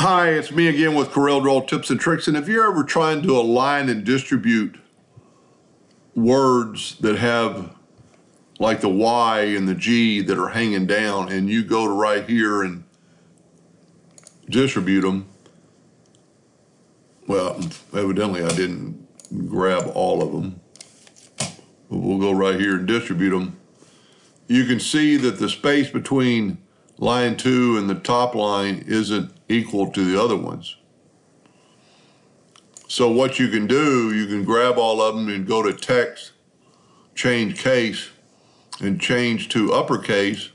Hi, it's me again with Corel Draw Tips and Tricks. And if you're ever trying to align and distribute words that have like the Y and the G that are hanging down, and you go to right here and distribute them, well, evidently I didn't grab all of them. But we'll go right here and distribute them. You can see that the space between line two and the top line isn't equal to the other ones. So what you can do, you can grab all of them and go to text, change case, and change to uppercase,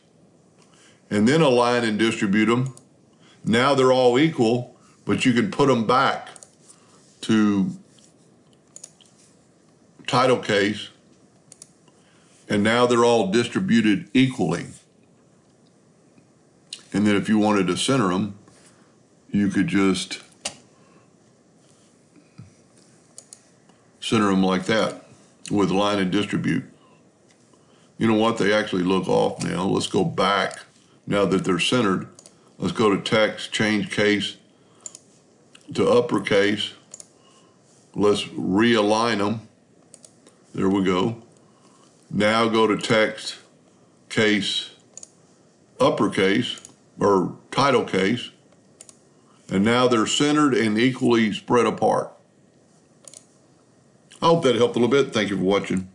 and then align and distribute them. Now they're all equal, but you can put them back to title case, and now they're all distributed equally. And then if you wanted to center them, you could just center them like that with line and distribute. You know what? They actually look off now. Let's go back now that they're centered. Let's go to text, change case to uppercase. Let's realign them. There we go. Now go to text, case, uppercase, or title case. And now they're centered and equally spread apart. I hope that helped a little bit. Thank you for watching.